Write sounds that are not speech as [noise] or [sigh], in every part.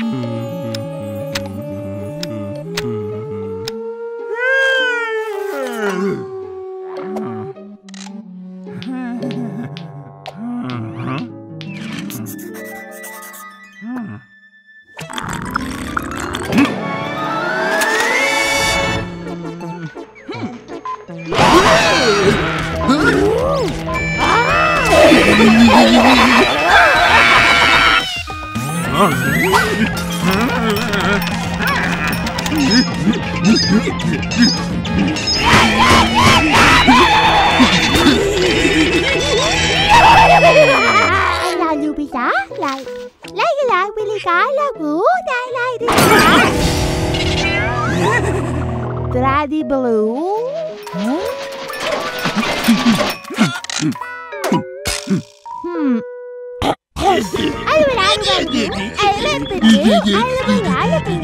lại Alvaranga, alvaranga, alvaranga.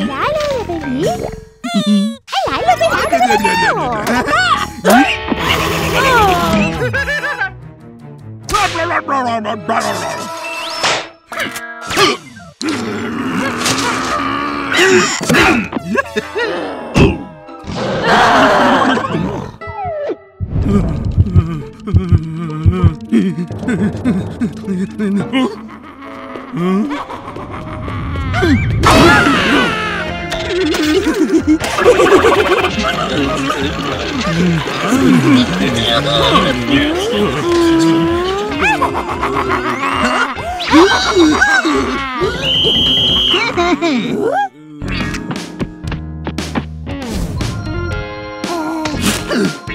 Ugh!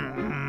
Mm-hmm.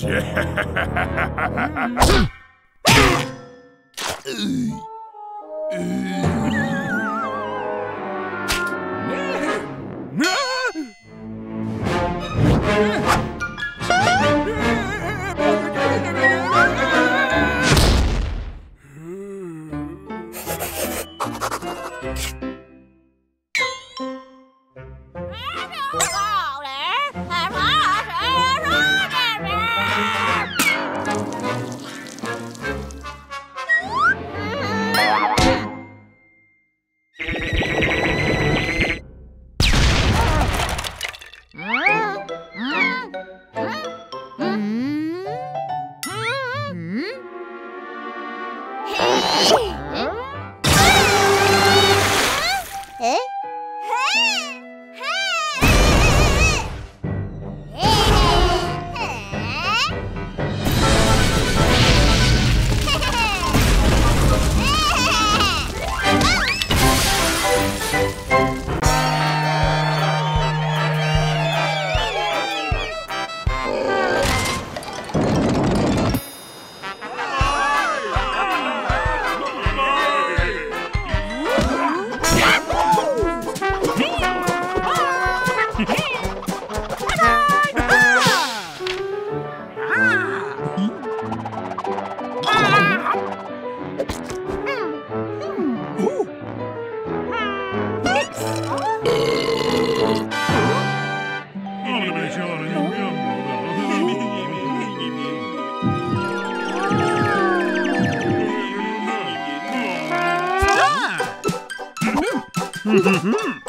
Yeah. [laughs] [laughs] [laughs] Mm-hmm.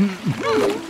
Hum. [laughs]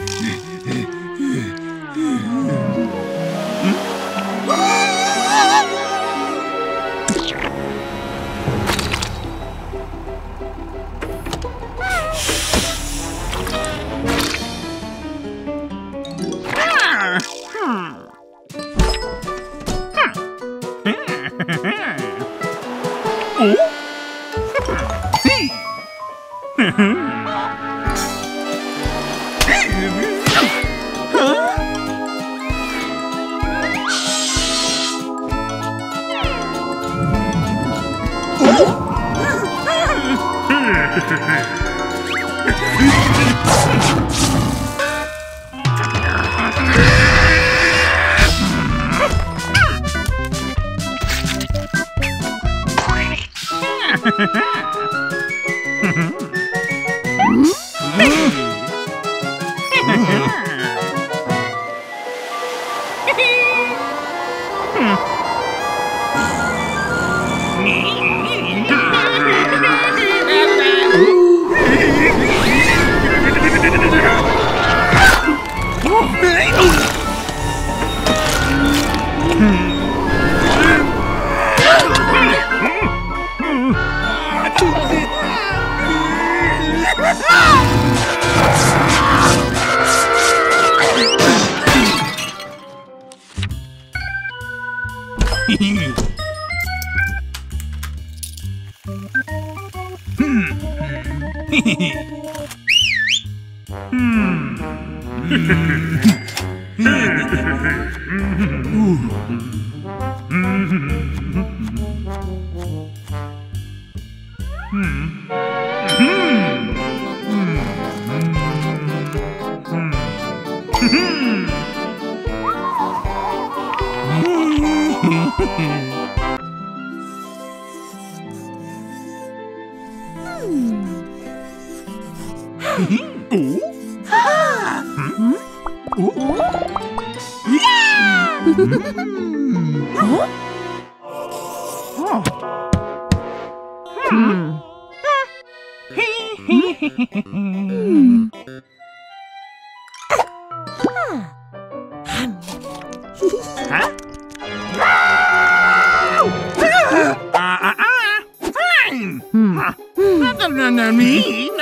Yeah. [laughs] Mm-hmm.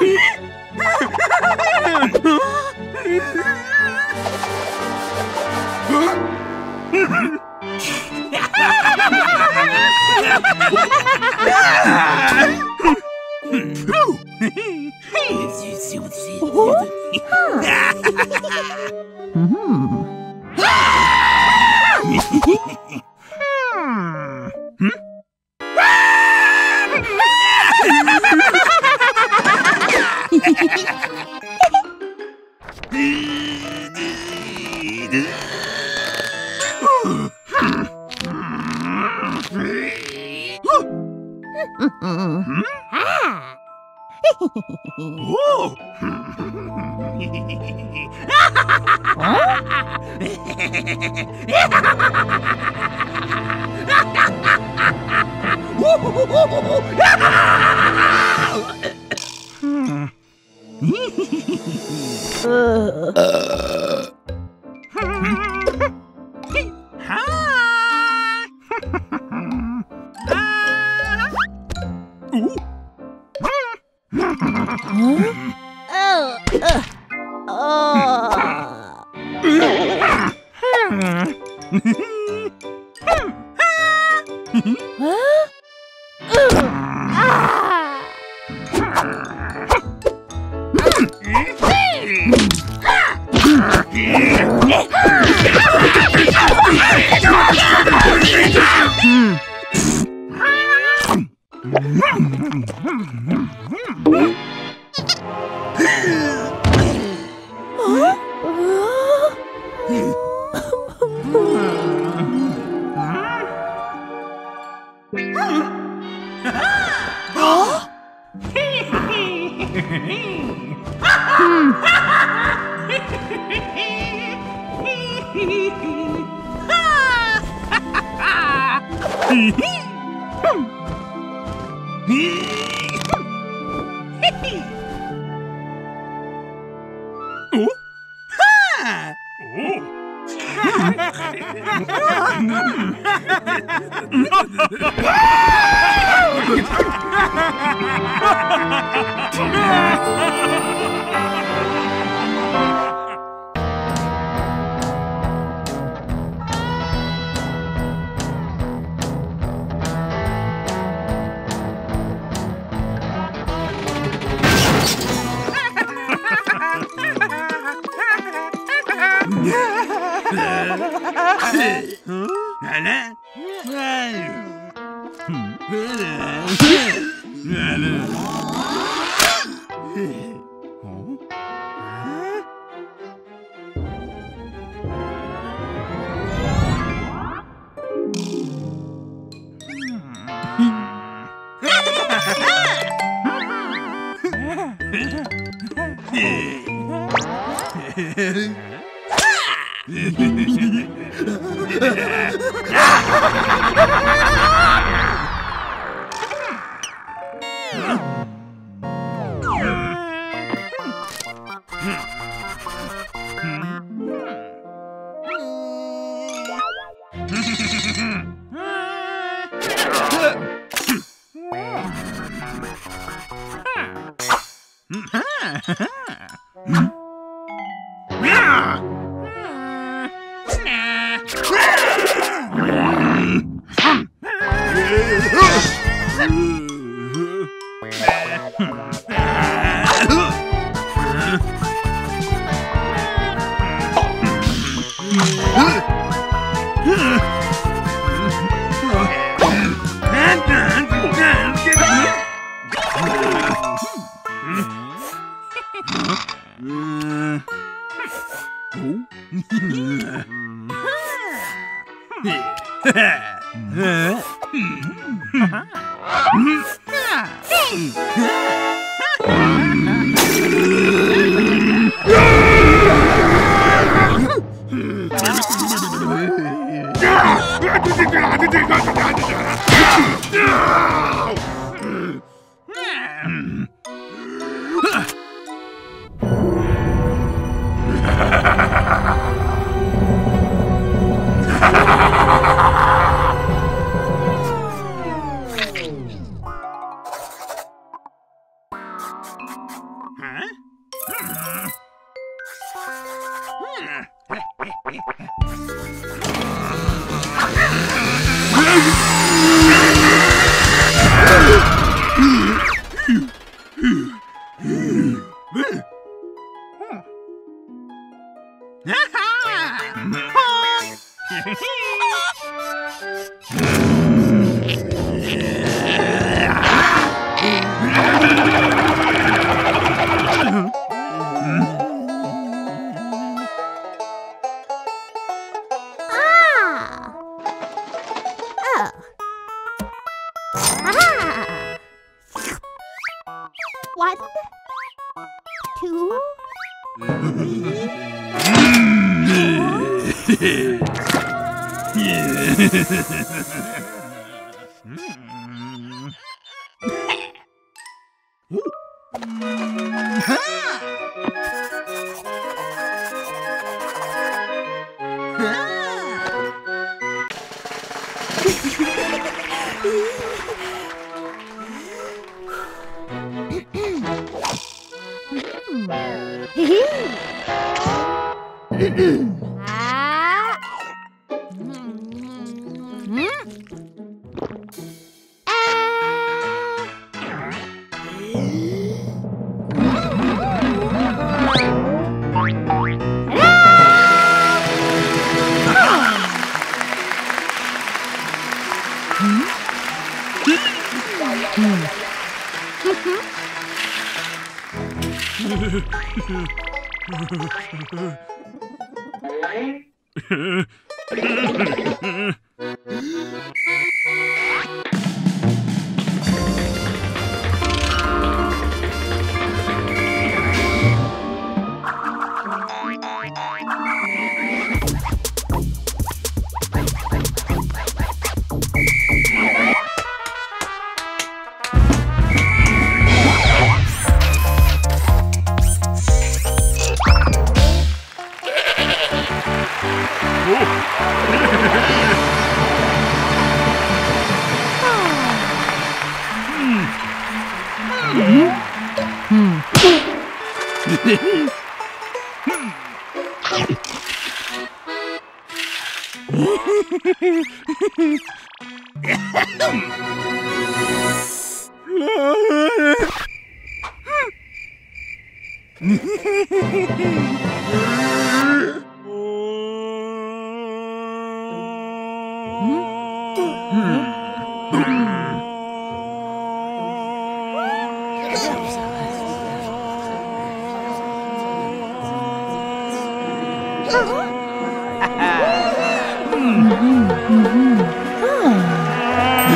hmm. [laughs] hmm. hmm. huh? Ha ha ha ha ha! ね。Yeah. Ha ha ha ha ha! Ah. 咳 [laughs] 咳嗯。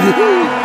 嗯。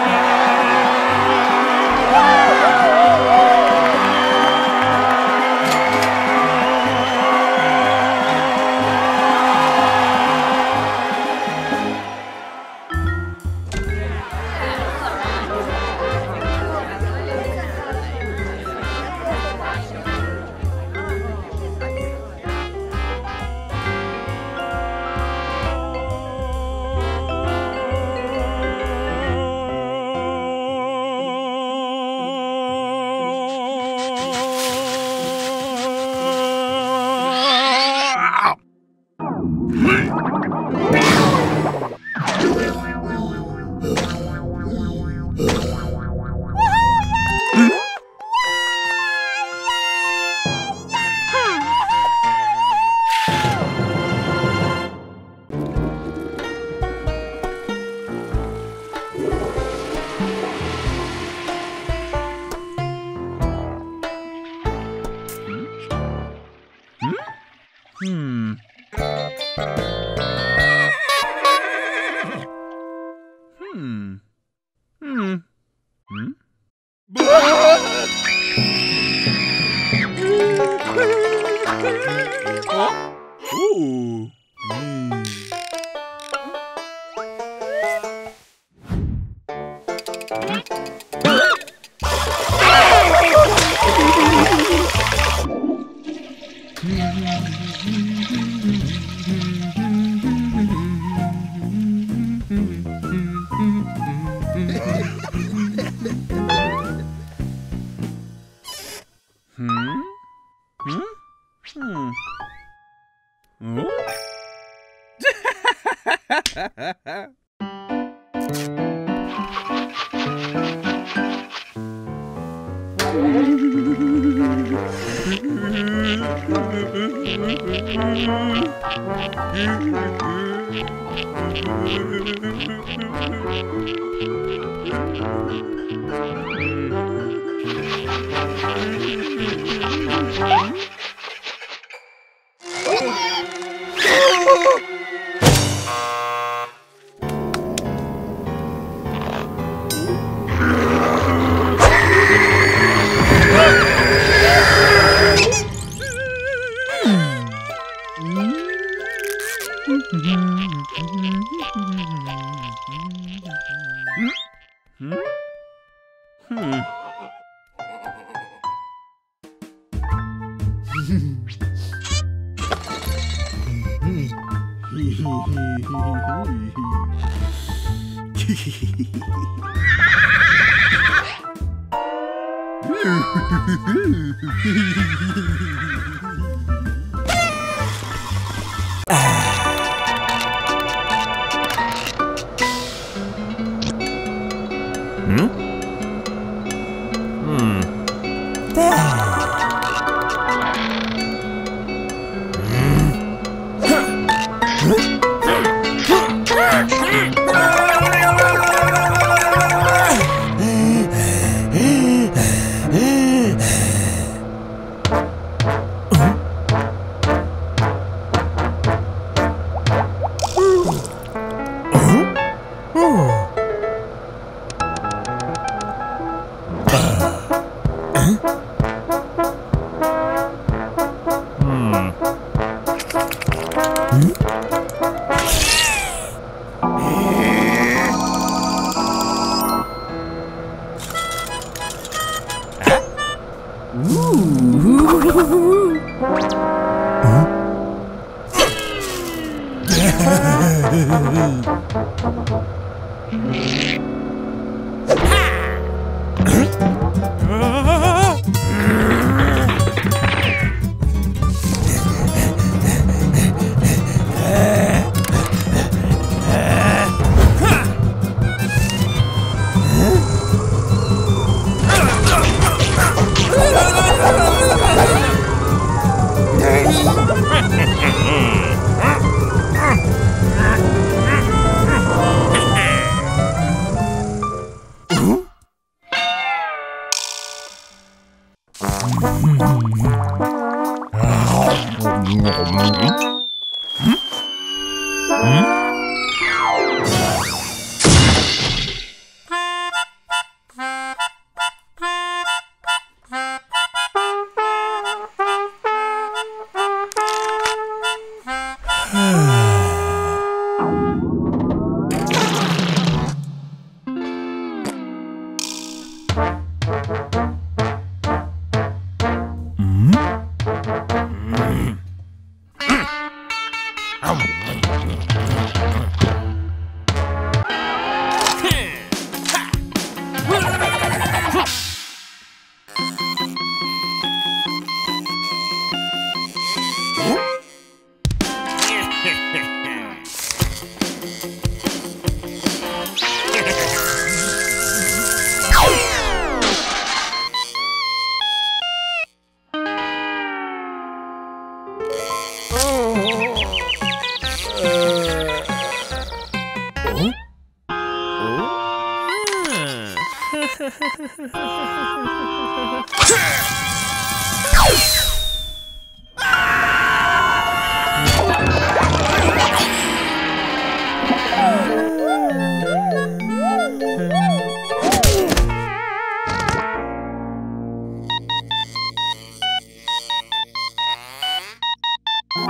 Hehehehe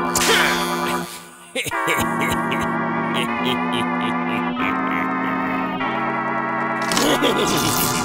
Hmm? [laughs] [laughs]